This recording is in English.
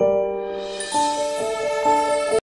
you